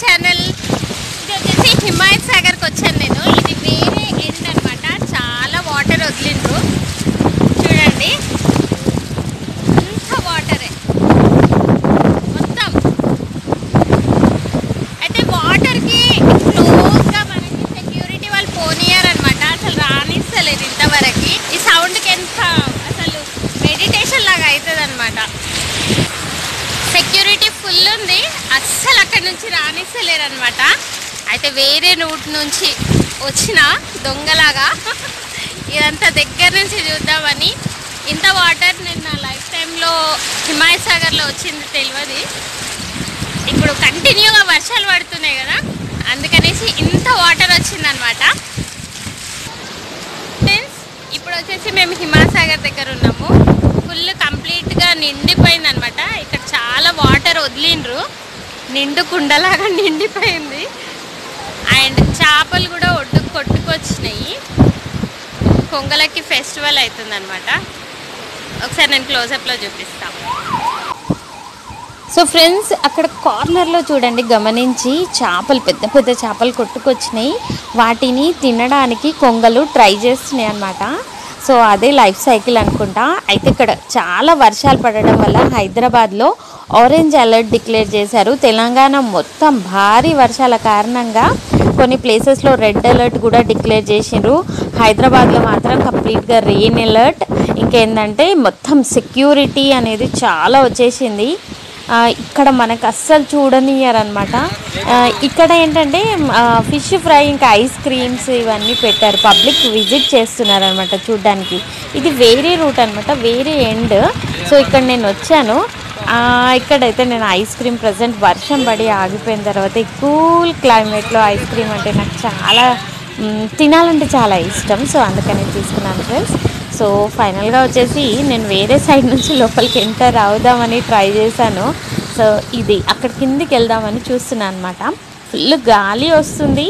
Channel ఇది వచ్చేసి హిమాయత్ సాగర్కి వచ్చాను నేను. ఇది వేరే ఎండ్ అనమాట చాలా వాటర్ వదిలిండ్రు. చూడండి. అంత వాటరే మొత్తం. అయితే వాటర్కి క్లోజ్గా మనకి సెక్యూరిటీ వాళ్ళు పోనీయారనమాట అసలు రానిస్తలేదు ఇంతవరకు. ఈ సౌండ్కి ఎంత అసలు మెడిటేషన్ లాగా అవుతుంది అనమాట సెక్యూరిటీ ఫుల్ ఉంది. అస్సలు అక్కడ నుంచి రానిస్తలేరు అనమాట అయితే వేరే రూట్ నుంచి వచ్చిన దొంగలాగా ఇదంతా దగ్గర నుంచి చూద్దామని ఇంత వాటర్ నేను నా లైఫ్ టైంలో హిమాయ సాగర్లో వచ్చింది తెలియదు. ఇప్పుడు కంటిన్యూగా వర్షాలు పడుతున్నాయి కదా. అందుకనేసి ఇంత వాటర్ వచ్చిందనమాట ఫ్రెండ్స్ ఇప్పుడు వచ్చేసి మేము హిమాసాగర్ దగ్గర ఉన్నాము ఫుల్ కంప్లీట్గా నిండిపోయింది అనమాట ఇక్కడ చాలా వాటర్ వదిలిండ్రు నిండు కుండలాగా నిండిపోయింది. అండ్ చేపలు కూడా ఒడ్డుకు కొట్టుకొచ్చినాయి. కొంగలకి ఫెస్టివల్ అవుతుంది అనమాట ఒకసారి నేను క్లోజప్లో చూపిస్తాను సో ఫ్రెండ్స్ అక్కడ కార్నర్లో చూడండి గమనించి చేపలు పెద్ద పెద్ద చేపలు కొట్టుకొచ్చినాయి. వాటిని తినడానికి కొంగలు ట్రై చేస్తున్నాయి అన్నమాట సో అదే లైఫ్ సైకిల్ అనుకుంటా. అయితే ఇక్కడ చాలా వర్షాలు పడడం వల్ల హైదరాబాద్లో ఆరెంజ్ అలర్ట్ డిక్లేర్ చేశారు. తెలంగాణ మొత్తం భారీ వర్షాల కారణంగా కొన్ని ప్లేసెస్లో రెడ్ అలర్ట్ కూడా డిక్లేర్ చేసిండ్రు. హైదరాబాద్లో మాత్రం కంప్లీట్గా రెయిన్ అలర్ట్. ఇంకేంటంటే మొత్తం సెక్యూరిటీ అనేది చాలా వచ్చేసింది. ఇక్కడ మనకు అస్సలు చూడనియ్యారనమాట ఇక్కడ ఏంటంటే ఫిష్ ఫ్రై ఇంకా ఐస్ క్రీమ్స్ ఇవన్నీ పెట్టారు. పబ్లిక్ విజిట్ చేస్తున్నారనమాట చూడ్డానికి. ఇది వేరే రూట్ అనమాట వేరే ఎండ్. సో ఇక్కడ నేను వచ్చాను. ఇక్కడైతే నేను ఐస్ క్రీమ్ ప్రజెంట్ వర్షం పడి ఆగిపోయిన తర్వాత ఈ కూల్ క్లైమేట్లో ఐస్ క్రీమ్ అంటే నాకు చాలా తినాలంటే చాలా ఇష్టం. సో అందుకని తీసుకున్నాను ఫ్రెండ్స్. సో ఫైనల్గా వచ్చేసి నేను వేరే సైడ్ నుంచి లోపలికి ఎంటర్ అవుదామని ట్రై చేశాను. సో ఇది అక్కడ కిందికి వెళ్దామని చూస్తున్నాను అనమాట ఫుల్ గాలి వస్తుంది.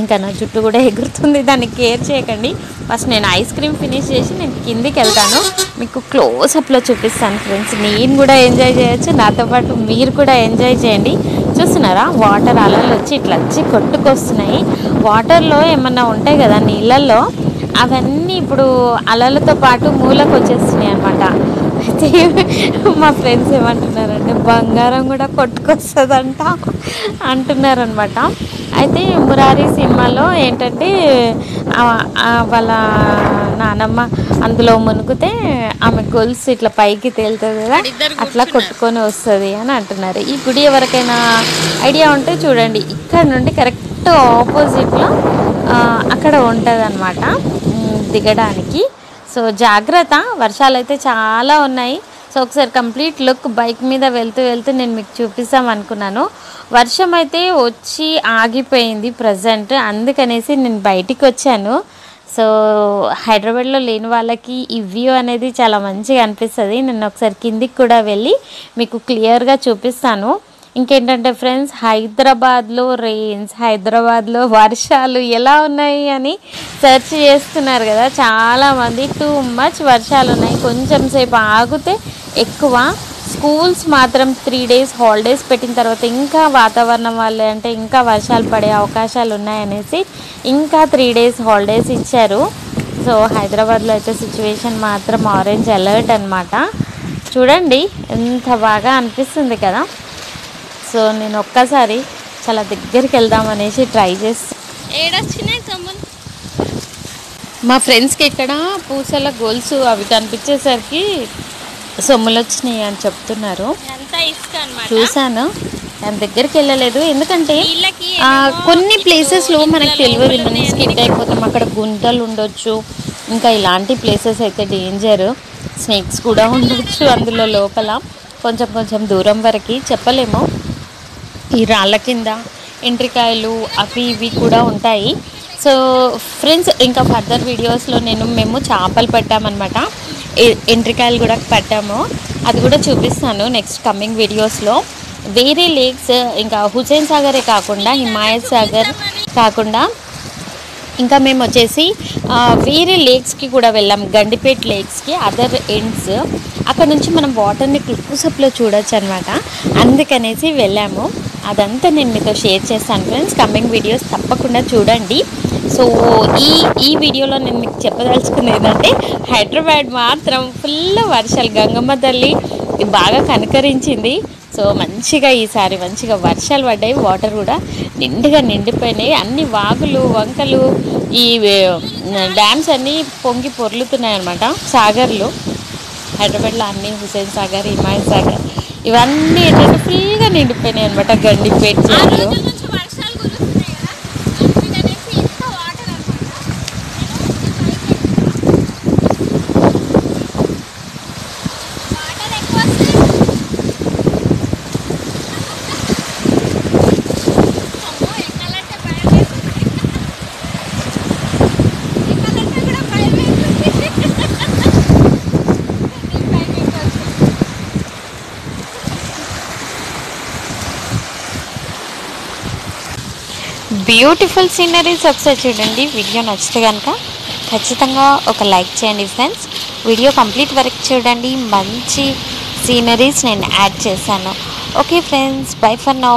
ఇంకా నా జుట్టు కూడా ఎగురుతుంది. దాన్ని కేర్ చేయకండి. ఫస్ట్ నేను ఐస్ క్రీమ్ ఫినిష్ చేసి నేను కిందికి వెళ్తాను. మీకు క్లోజప్లో చూపిస్తాను ఫ్రెండ్స్. నేను కూడా ఎంజాయ్ చేయొచ్చు. నాతో పాటు మీరు కూడా ఎంజాయ్ చేయండి. చూస్తున్నారా? వాటర్ అలలు వచ్చి ఇట్లా వచ్చి కొట్టుకొస్తున్నాయి. వాటర్లో ఏమన్నా ఉంటాయి కదా నీళ్ళల్లో? అవన్నీ ఇప్పుడు అలలతో పాటు మూలకు వచ్చేస్తున్నాయి అనమాట అయితే మా ఫ్రెండ్స్ ఏమంటున్నారంటే బంగారం కూడా కొట్టుకొస్తుందంట అంటున్నారనమాట అయితే మురారి సినిమాలో ఏంటంటే వాళ్ళ నానమ్మ అందులో మునుగుతే ఆమె గొలుసు ఇట్లా పైకి తేలుతుంది కదా అట్లా కొట్టుకొని వస్తుంది అని అంటున్నారు. ఈ గుడి ఎవరికైనా ఐడియా ఉంటే చూడండి. ఇక్కడ నుండి కరెక్ట్ ఆపోజిట్లో అక్కడ ఉంటుంది అనమాట దిగడానికి. సో జాగ్రత్త వర్షాలు అయితే చాలా ఉన్నాయి. సో ఒకసారి కంప్లీట్ లుక్ బైక్ మీద వెళ్తూ వెళ్తూ నేను మీకు చూపిస్తాం అనుకున్నాను వర్షం అయితే వచ్చి ఆగిపోయింది ప్రజెంట్ అందుకనేసి నేను బయటికి వచ్చాను. సో హైదరాబాద్లో లేని వాళ్ళకి ఈ వ్యూ అనేది చాలా మంచిగా అనిపిస్తుంది. నేను ఒకసారి కిందికి కూడా వెళ్ళి మీకు క్లియర్గా చూపిస్తాను. ఇంకేంటంటే ఫ్రెండ్స్ హైదరాబాద్లో రెయిన్స్ హైదరాబాద్లో వర్షాలు ఎలా ఉన్నాయి అని సెర్చ్ చేస్తున్నారు కదా. చాలామంది టూ మచ్ వర్షాలు ఉన్నాయి. కొంచెం సేపు ఆగితే ఎక్కువ స్కూల్స్ మాత్రం త్రీ డేస్ హాలిడేస్ పెట్టిన తర్వాత ఇంకా వాతావరణం వల్ల అంటే ఇంకా వర్షాలు పడే అవకాశాలు ఉన్నాయనేసి ఇంకా త్రీ డేస్ హాలిడేస్ ఇచ్చారు. సో హైదరాబాద్లో అయితే సిచ్యువేషన్ మాత్రం ఆరెంజ్ అలర్ట్ అనమాట చూడండి ఎంత బాగా అనిపిస్తుంది కదా. సో నేను ఒక్కసారి చాలా దగ్గరికి వెళ్దామనేసి ట్రై ఏడొచ్చినాయి సొమ్ములు మా ఫ్రెండ్స్కి ఇక్కడ పూసల గోల్స్ అవి కనిపించేసరికి సొమ్ములు వచ్చినాయి అని చెప్తున్నారు. చూశాను. దాని దగ్గరికి వెళ్ళలేదు. ఎందుకంటే కొన్ని ప్లేసెస్లో మనకు తెలియదు. మనం స్కిడ్ అయిపోతాం. అక్కడ గుంటలు ఉండొచ్చు. ఇంకా ఇలాంటి ప్లేసెస్ అయితే డేంజర్. స్నేక్స్ కూడా ఉండొచ్చు అందులో లోపల. కొంచెం కొంచెం దూరం వరకు చెప్పలేము. ఈ రాళ్ళ కింద ఎంట్రికాయలు అవి ఇవి కూడా ఉంటాయి. సో ఫ్రెండ్స్ ఇంకా ఫర్దర్ వీడియోస్లో నేను మేము చేపలు పట్టామన్నమాట. ఎండ్రికాయలు ఎంట్రికాయలు కూడా పట్టాము. అది కూడా చూపిస్తాను నెక్స్ట్ కమింగ్ వీడియోస్లో. వేరే లేక్స్ ఇంకా హుసేన్ సాగరే కాకుండా హిమాయత్ సాగర్ కాకుండా ఇంకా మేము వచ్చేసి వేరే లేక్స్కి కూడా వెళ్ళాం. గండిపేట్ లేక్స్కి అదర్ ఎండ్స్. అక్కడ నుంచి మనం వాటర్ని క్లోజప్లో చూడొచ్చు అనమాట అందుకనేసి వెళ్ళాము. అదంతా నేను మీతో షేర్ చేస్తాను ఫ్రెండ్స్. కమింగ్ వీడియోస్ తప్పకుండా చూడండి. సో ఈ ఈ వీడియోలో నేను మీకు చెప్పదలుచుకున్నది ఏంటంటే హైదరాబాద్ మాత్రం ఫుల్ వర్షాలు. గంగమ్మ తల్లి బాగా కనకరించింది. సో మంచిగా ఈసారి మంచిగా వర్షాలు పడ్డాయి. వాటర్ కూడా నిండుగా నిండిపోయినాయి. అన్ని వాగులు వంకలు ఈ డ్యామ్స్ అన్నీ పొంగి పొర్లుతున్నాయి అనమాట సాగర్లు. హైదరాబాద్లో అన్ని హుసేన్ సాగర్ హిమాయత్ సాగర్ ఇవన్నీ ఏంటంటే ఫుల్గా నిండిపోయినాయి అనమాట గండిపేట ఆ చెట్లు రోజు నుంచి వర్షాలు కురుస్తున్నాయి కదా అందుకనేసి ఇంత వాటర్ వాటర్ ఎక్కువ వస్తే అమ్మో ఎక్కాలంటే భయం వేస్తుంది ఎక్కాలంటే కూడా భయం వేస్తుంది నీకు భయం వేస్తుంది బ్యూటిఫుల్ సీనరీస్ ఒకసారి చూడండి. వీడియో నచ్చితే కనుక ఖచ్చితంగా ఒక లైక్ చేయండి ఫ్రెండ్స్. వీడియో కంప్లీట్ వరకు చూడండి. మంచి సీనరీస్ నేను యాడ్ చేశాను. Okay friends bye for now.